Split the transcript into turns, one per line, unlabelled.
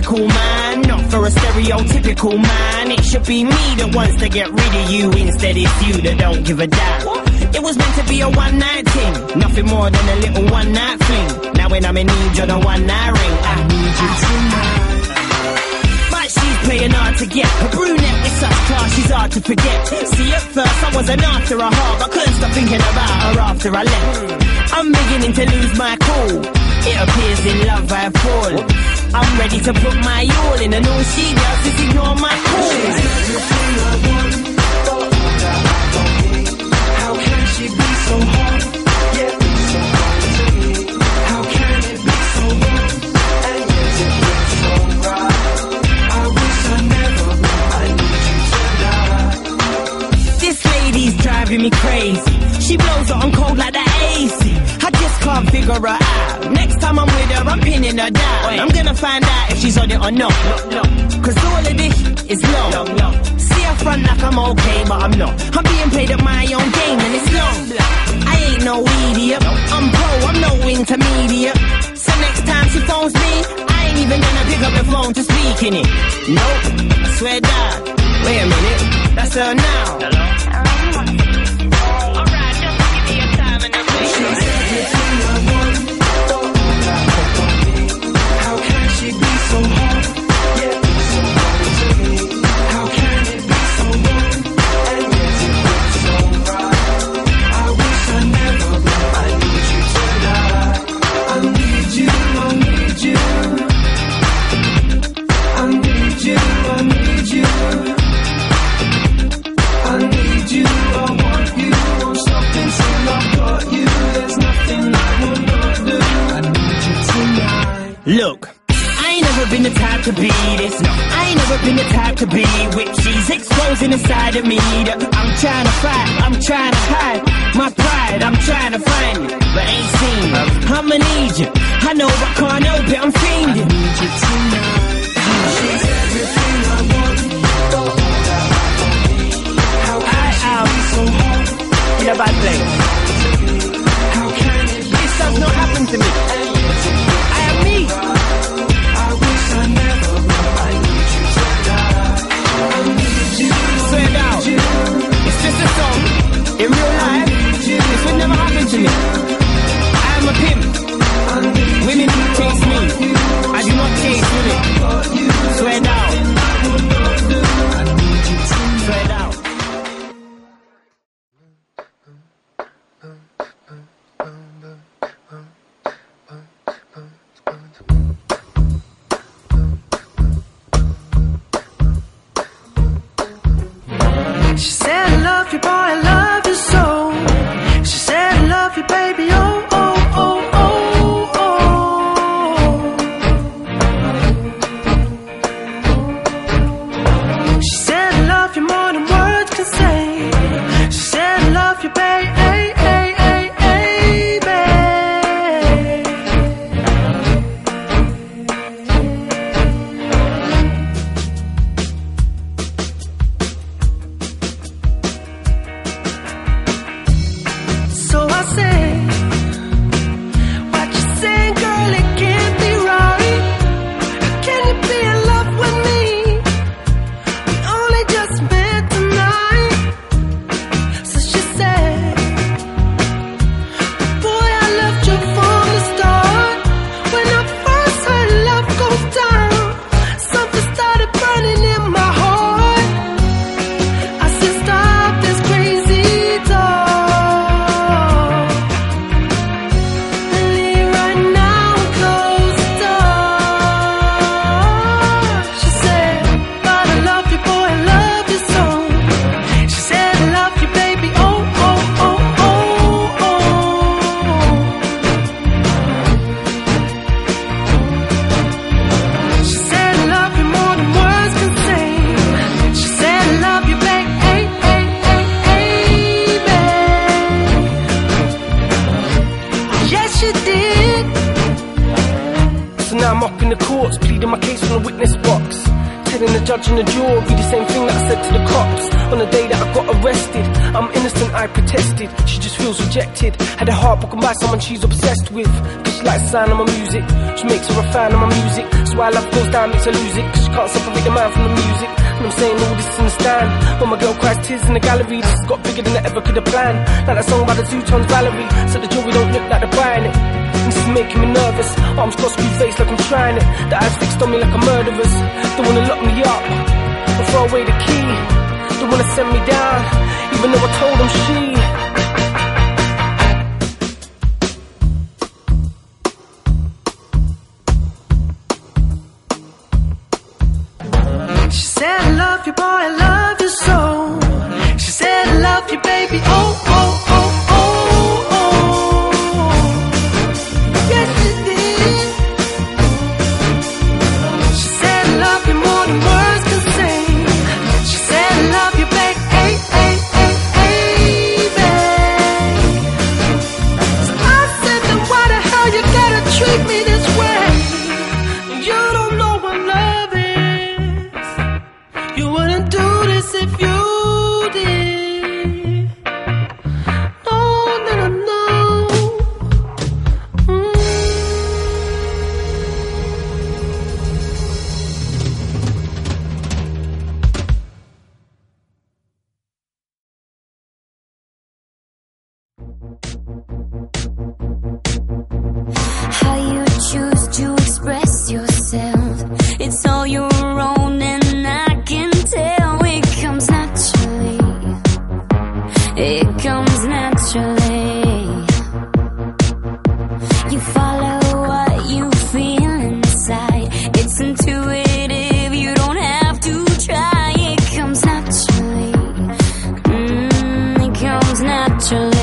stereotypical, man. Not for a stereotypical man. It should be me that wants to get rid of you. Instead, it's you that don't give a damn. It was meant to be a one night thing. Nothing more than a little one night fling. Now, when I'm in need, you're the one night ring. I need you tonight. She's playing hard to get. A brunette with such class, she's hard to forget. See, at first I wasn't after a heart, but couldn't stop thinking about her after I left. I'm beginning to lose my cool. It appears in love I fall. I'm ready to put my all in, and all she does is ignore my call.
How can she be so hard?
Her, I'm pinning her down. I'm gonna find out if she's on it or not. Cause all of this is long. See her front like I'm okay, but I'm not. I'm being played at my own game and it's long. I ain't no idiot. I'm pro, I'm no intermediate. So next time she phones me, I ain't even gonna pick up the phone to speak in it. Nope, I swear down. Wait a minute, that's her now. Ain't never been the type to be this. No, I ain't never been the type to be with. she's exposing inside of me. That I'm trying to fight, I'm trying to hide my pride. I'm trying to find it, but ain't seen it. I'ma need you. I know I can't help it. I'm fiending. I need you tonight.
She's everything I want.
Telling the the jury the same thing that I said to the cops on the day that I got arrested. I'm innocent, I protested. She just feels rejected. Had her heart broken by someone she's obsessed with. Cause she likes the sound of my music. She makes her a fan of my music. So why love goes down, makes her lose it. Cause she can't separate the man from the music. And I'm saying all this in the stand. When my girl cries tears in the gallery, this got bigger than I ever could have planned. Like that song by the Zutons Valerie. So the jury don't look like. This is making me nervous. Arms crossed, screw face like I'm trying it. The eyes fixed on me like a murderer's. Don't wanna lock me up or throw away the key. Don't wanna send me down, even though I told them she. She said, I love you, boy, I love your